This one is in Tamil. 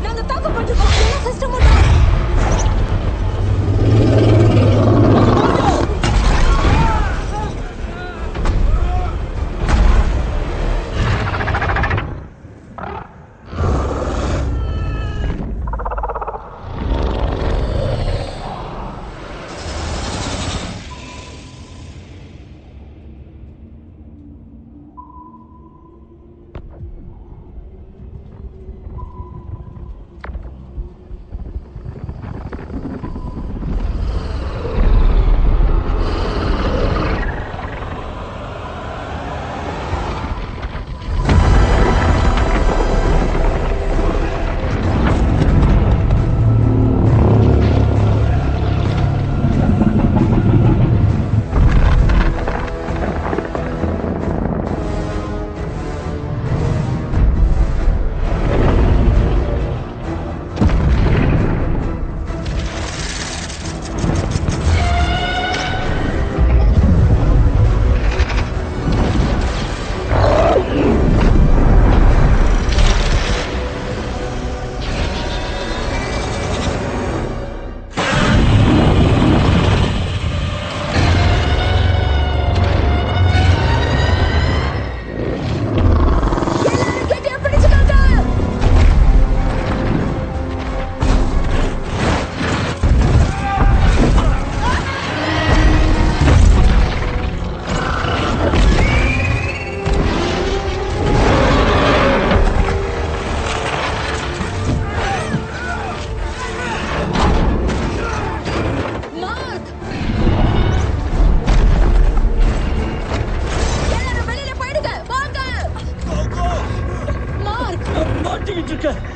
நாங்க தாக்கப்பட்டிருக்கோம் எல்லா Okay.